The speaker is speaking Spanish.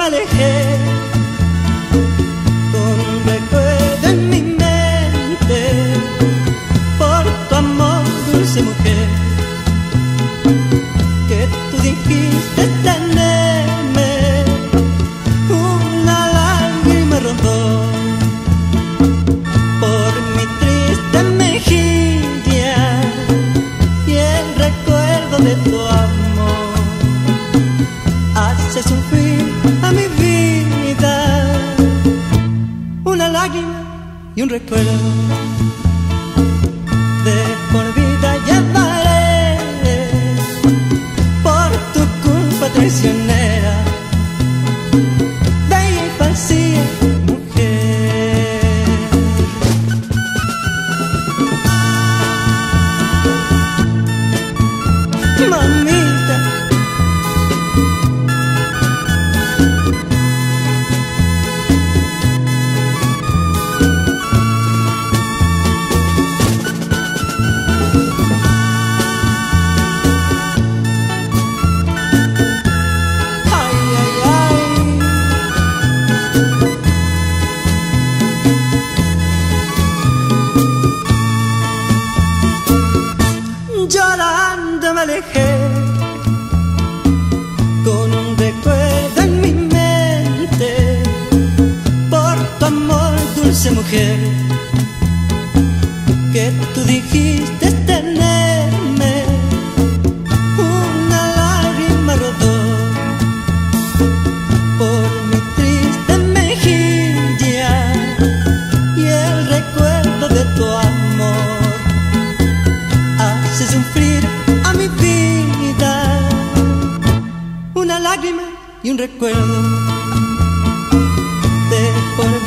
alejé con recuerdo en mi mente por tu amor, dulce mujer, que tú dijiste tenerme, una lágrima rodó por mi triste mejilla y el recuerdo de tu a mi vida una lágrima y un recuerdo de Llorando me alejé con un recuerdo en mi mente por tu amor, dulce mujer, que tú dijiste lágrima y un recuerdo de por